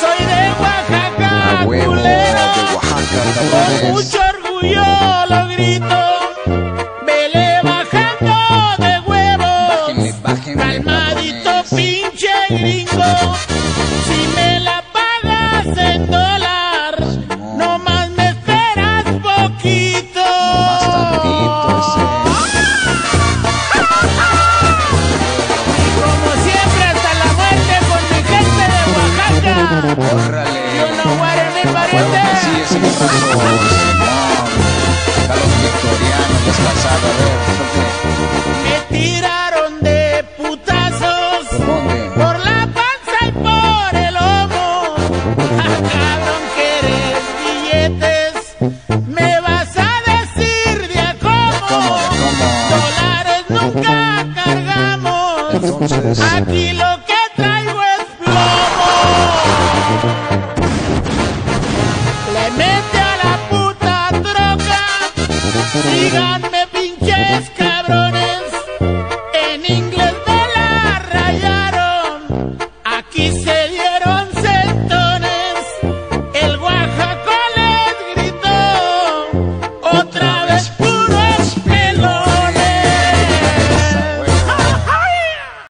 Soy de Oaxaca, huevo, culero. de Oaxaca, Con mucho orgullo lo grito. Vele bajando de bájenle, Calmadito, pinche gringo. Tiraron de putazos ¿Por la panza y por el lomo. Ah, cabrón, que eres billetes. Me vas a decir de a cómo. Dólares nunca cargamos. Aquí lo que traigo es plomo. Le mete a la puta troca. Sigan